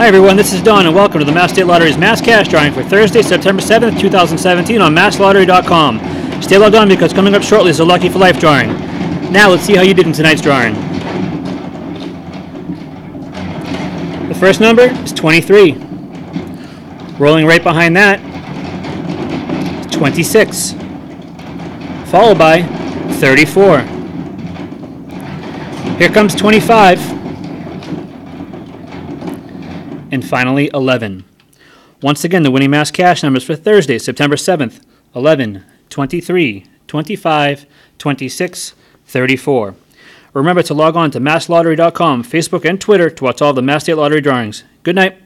Hi everyone, this is Don and welcome to the Mass State Lottery's Mass Cash Drawing for Thursday, September 7th, 2017 on masslottery.com. Stay logged on because coming up shortly is a Lucky for Life drawing. Now let's see how you did in tonight's drawing. The first number is 23. Rolling right behind that, 26. Followed by 34. Here comes 25 and finally 11. Once again, the winning mass cash numbers for Thursday, September 7th 11, 23, 25, 26, 34. Remember to log on to masslottery.com, Facebook, and Twitter to watch all the Mass State Lottery drawings. Good night.